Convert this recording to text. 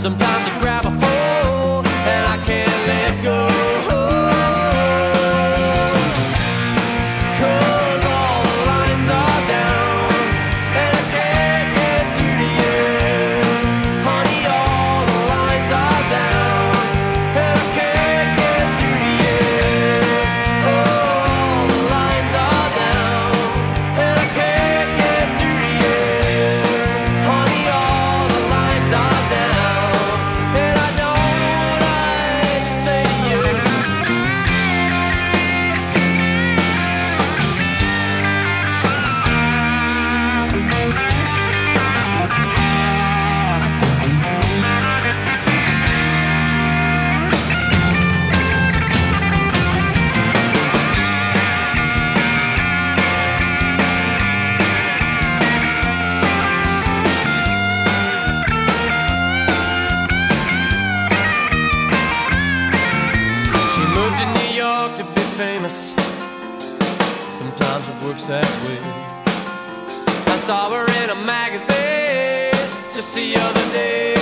Sometimes famous. Sometimes it works that way. I saw her in a magazine just the other day.